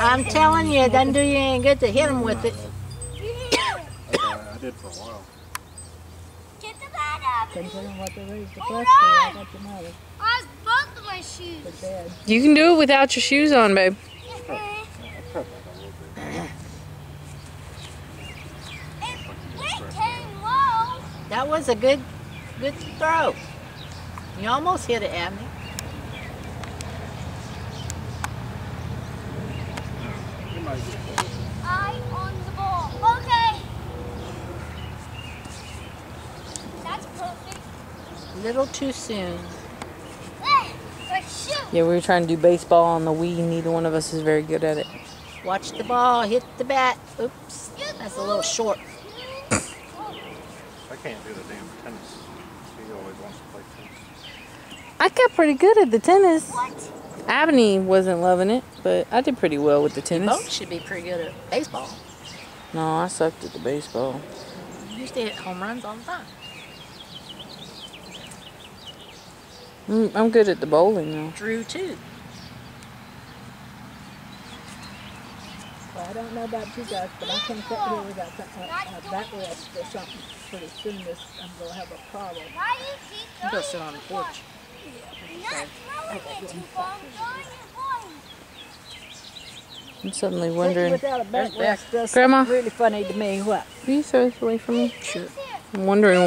I'm telling you, it doesn't do you any good to hit him with it. Okay, I did for a while. Get the bag out. Considering what they raised the price for, I got your mother I lost both of my shoes. You can do it without your shoes on, babe. I cut back a little bit. It went ten low. That was a good, good throw. You almost hit it, Abeni. You Eye on the ball. Okay. That's perfect. Little too soon. Eh, but shoot. Yeah, we were trying to do baseball on the Wii. Neither one of us is very good at it. Watch the ball, hit the bat. Oops, that's a little short. I can't do the damn tennis. He always wants to play tennis. I got pretty good at the tennis. What? Abeni wasn't loving it, but I did pretty well with the tennis. You Both tennis. should be pretty good at baseball. No, I sucked at the baseball. You used to hit home runs all the time. Mm, I'm good at the bowling though. Drew too. Well, I don't know about you guys, but I think that here we got something, a, a backrest or something pretty soon this, I'm gonna have a problem. Why do you keep You go going? sit on the porch. Not throwing it too far. I'm throwing it wide. I'm suddenly wondering. without a backrest does Grandma. really funny to me, what? Will you throw this away from me? Sure. I'm wondering